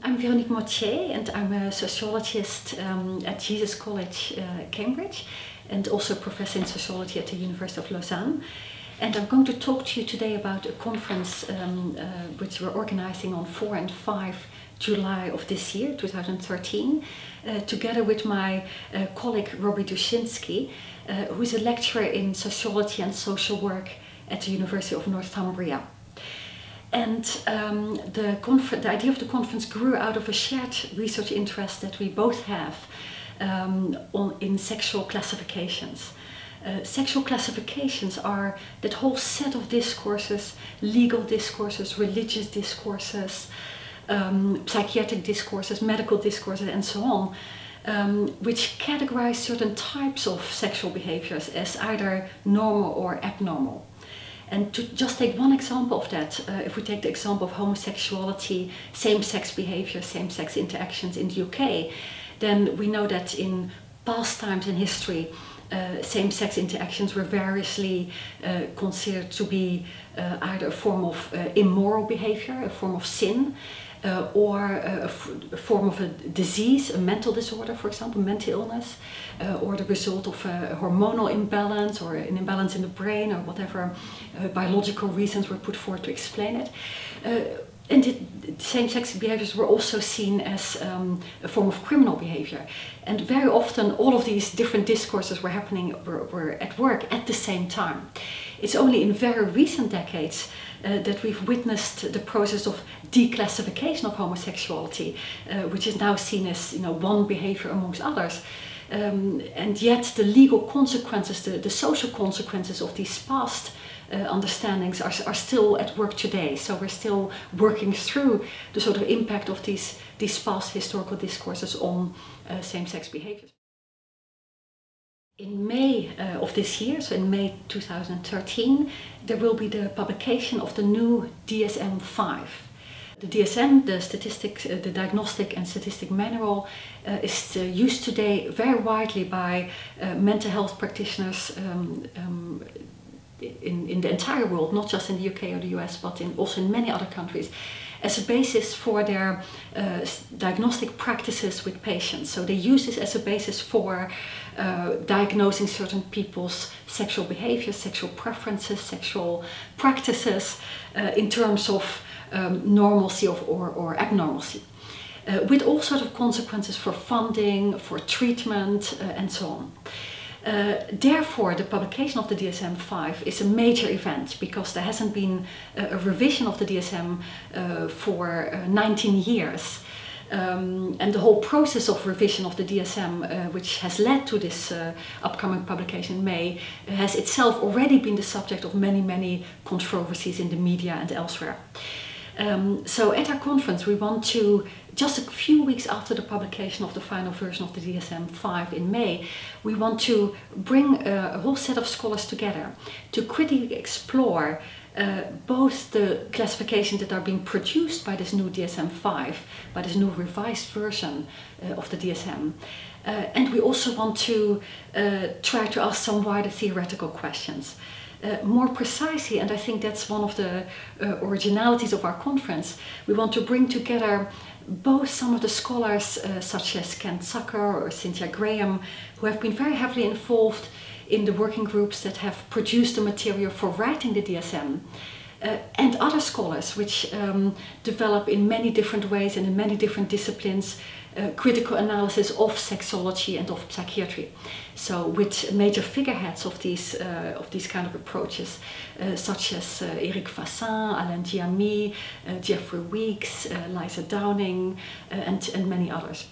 I'm Véronique Mottier and I'm a sociologist um, at Jesus College, uh, Cambridge, and also professor in sociology at the University of Lausanne. And I'm going to talk to you today about a conference um, uh, which we're organizing on 4 and 5 July of this year, 2013, uh, together with my uh, colleague Robbie Duschinsky, uh, who is a lecturer in sociology and social work at the University of Northumbria. And um, the, the, idea of the conference grew out of a shared research interest that we both have um, on, in sexual classifications. Uh, sexual classifications are that whole set of discourses, legal discourses, religious discourses, um, psychiatric discourses, medical discourses, and so on, um, which categorize certain types of sexual behaviors as either normal or abnormal. And to just take one example of that, uh, if we take the example of homosexuality, same-sex behavior, same-sex interactions in the UK, then we know that in past times in history, uh, same-sex interactions were variously uh, considered to be uh, either a form of uh, immoral behavior, a form of sin, uh, or a, form of a disease, a mental disorder, for example, mental illness, uh, or the result of a hormonal imbalance or an imbalance in the brain or whatever biological reasons were put forward to explain it. And same-sex behaviors were also seen as um, a form of criminal behavior. And very often all of these different discourses were happening, were, were at work at the same time. It's only in very recent decades uh, that we've witnessed the process of declassification of homosexuality, uh, which is now seen as you know, one behavior amongst others. Um, and yet the legal consequences, the, the social consequences of these past uh, understandings are, are still at work today. So we're still working through the sort of impact of these, these past historical discourses on uh, same-sex behaviors. In May uh, of this year, so in May 2013, there will be the publication of the new DSM-5. The DSM, the statistics, uh, the diagnostic and statistic manual, uh, is used today very widely by mental health practitioners um, um, in, in the entire world, not just in the UK or the US, but in, also in many other countries, as a basis for their uh, diagnostic practices with patients. So they use this as a basis for uh, diagnosing certain people's sexual behavior, sexual preferences, sexual practices uh, in terms of um, normalcy of, or, or abnormalcy. Uh, with all sorts of consequences for funding, for treatment, uh, and so on. Uh, therefore, the publication of the DSM-5 is a major event because there hasn't been a, a revision of the DSM uh, for uh, 19 years. Um, and the whole process of revision of the DSM, uh, which has led to this uh, upcoming publication in May, has itself already been the subject of many, many controversies in the media and elsewhere. Um, so at our conference we want to, just a few weeks after the publication of the final version of the DSM-5 in May, we want to bring a, a, whole set of scholars together to critically explore uh, both the classifications that are being produced by this new DSM-5, by this new revised version uh, of the DSM, uh, and we also want to uh, try to ask some wider theoretical questions uh, more precisely, and I think that's one of the uh, originalities of our conference, we want to bring together both some of the scholars uh, such as Ken Zucker or Cynthia Graham, who have been very heavily involved in the working groups that have produced the material for writing the DSM, uh, and other scholars which um, develop in many different ways and in many different disciplines uh, critical analysis of sexology and of psychiatry. So with major figureheads of these, uh, of these kind of approaches, uh, such as uh, Eric Fassin, Alain Giami, uh, Jeffrey Weeks, uh, Lisa Downing, and, and many others.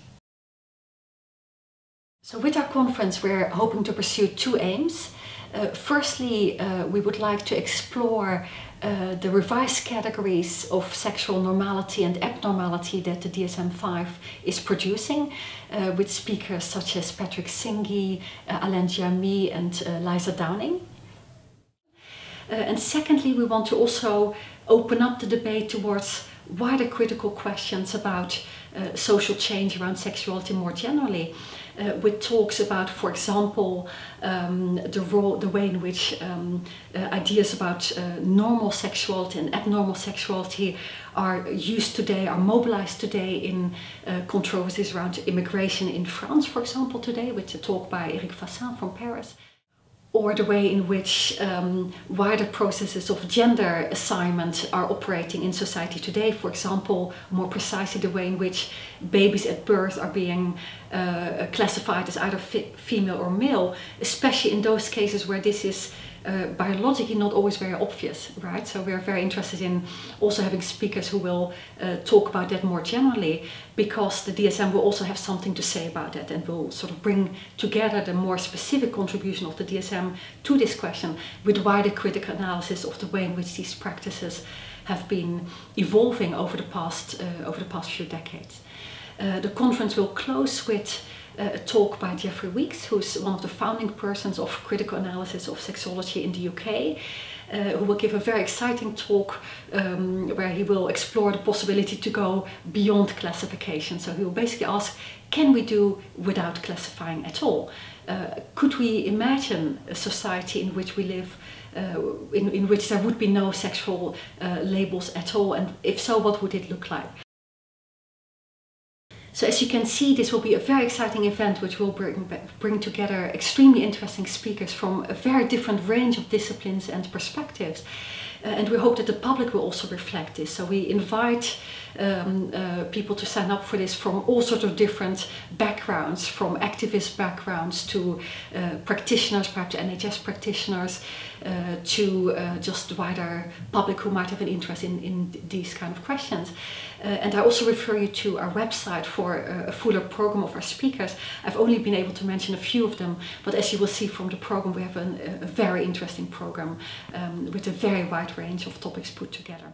So with our conference we're hoping to pursue two aims. Uh, firstly, uh, we would like to explore the revised categories of sexual normality and abnormality that the DSM-5 is producing uh, with speakers such as Patrick Singy, uh, Alain Giami and Lisa Downing. and secondly, we want to also open up the debate towards wider critical questions about uh, social change around sexuality more generally, uh, with talks about, for example, um, the role, the way in which um, uh, ideas about uh, normal sexuality and abnormal sexuality are used today, are mobilized today in uh, controversies around immigration in France, for example, today, with a talk by Eric Fassin from Paris or the way in which um, wider processes of gender assignment are operating in society today. For example, more precisely, the way in which babies at birth are being uh, classified as either female or male, especially in those cases where this is uh, biologically not always very obvious, right? So we're very interested in also having speakers who will uh, talk about that more generally because the DSM will also have something to say about that and will sort of bring together the more specific contribution of the DSM to this question with wider critical analysis of the way in which these practices have been evolving over the past, uh, over the past few decades. The conference will close with a talk by Jeffrey Weeks, who's one of the founding persons of critical analysis of sexology in the UK. Uh, who will give a very exciting talk um, where he will explore the possibility to go beyond classification. So he will basically ask, can we do without classifying at all? Uh, could we imagine a society in which we live uh, in, in which there would be no sexual uh, labels at all? And if so, what would it look like? So as you can see, this will be a very exciting event which will bring, bring together extremely interesting speakers from a very different range of disciplines and perspectives. Uh, and we hope that the public will also reflect this. So we invite um, uh, people to sign up for this from all sorts of different backgrounds, from activist backgrounds to uh, practitioners, perhaps NHS practitioners, uh, to uh, just wider public who might have an interest in, in these kind of questions. Uh, and I also refer you to our website for a fuller program of our speakers. I've only been able to mention a few of them, but as you will see from the program, we have an, a very interesting program um, with a very wide range of topics put together.